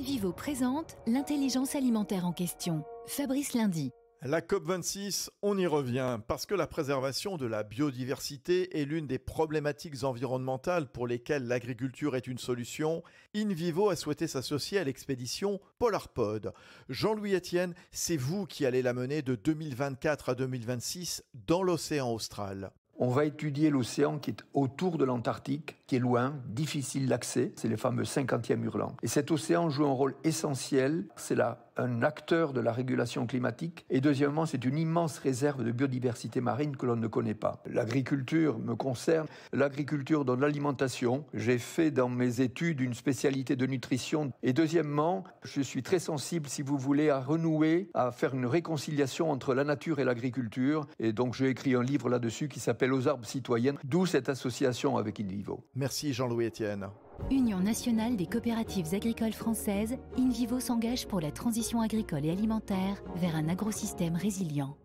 InVivo présente l'intelligence alimentaire en question. Fabrice Lundi. La COP26, on y revient, parce que la préservation de la biodiversité est l'une des problématiques environnementales pour lesquelles l'agriculture est une solution. InVivo a souhaité s'associer à l'expédition Polarpod. Jean-Louis Etienne, c'est vous qui allez la mener de 2024 à 2026 dans l'océan austral. On va étudier l'océan qui est autour de l'Antarctique, qui est loin, difficile d'accès. C'est les fameux 50e hurlants. Et cet océan joue un rôle essentiel. C'est un acteur de la régulation climatique. Et deuxièmement, c'est une immense réserve de biodiversité marine que l'on ne connaît pas. L'agriculture me concerne. L'agriculture dans l'alimentation. J'ai fait dans mes études une spécialité de nutrition. Et deuxièmement, je suis très sensible, si vous voulez, à renouer, à faire une réconciliation entre la nature et l'agriculture. Et donc, j'ai écrit un livre là-dessus qui s'appelle aux arbres citoyennes, d'où cette association avec InVivo. Merci Jean-Louis Etienne. Union nationale des coopératives agricoles françaises, InVivo s'engage pour la transition agricole et alimentaire vers un agrosystème résilient.